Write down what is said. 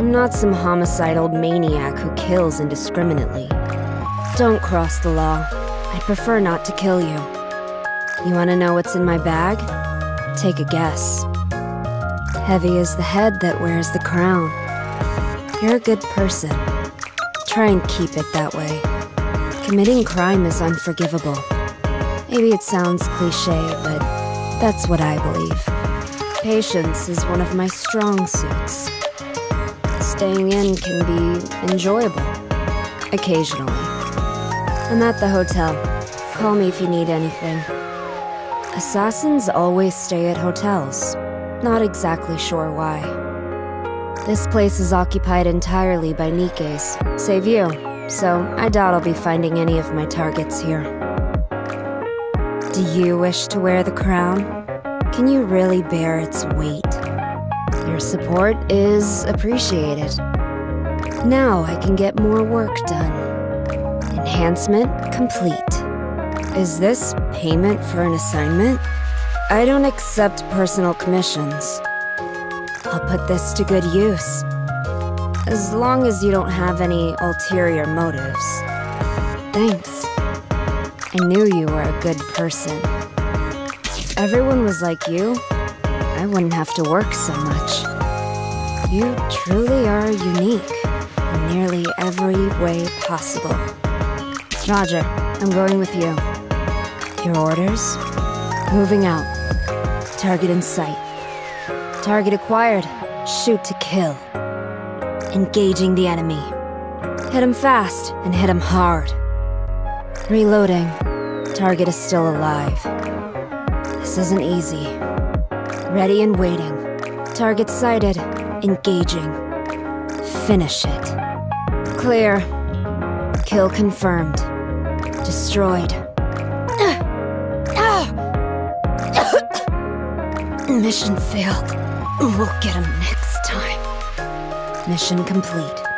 I'm not some homicidal maniac who kills indiscriminately. Don't cross the law. I'd prefer not to kill you. You wanna know what's in my bag? Take a guess. Heavy is the head that wears the crown. You're a good person. Try and keep it that way. Committing crime is unforgivable. Maybe it sounds cliche, but that's what I believe. Patience is one of my strong suits. Staying in can be enjoyable. Occasionally. I'm at the hotel. Call me if you need anything. Assassins always stay at hotels. Not exactly sure why. This place is occupied entirely by Nikkes, save you, so I doubt I'll be finding any of my targets here. Do you wish to wear the crown? Can you really bear its weight? Your support is appreciated. Now I can get more work done. Enhancement complete. Is this payment for an assignment? I don't accept personal commissions. I'll put this to good use. As long as you don't have any ulterior motives. Thanks. I knew you were a good person. If everyone was like you, I wouldn't have to work so much. You truly are unique in nearly every way possible. Roger, I'm going with you. Your orders? Moving out. Target in sight. Target acquired. Shoot to kill. Engaging the enemy. Hit him fast and hit him hard. Reloading. Target is still alive. This isn't easy. Ready and waiting. Target sighted. Engaging. Finish it. Clear. Kill confirmed. Destroyed. Mission failed. We'll get him next time. Mission complete.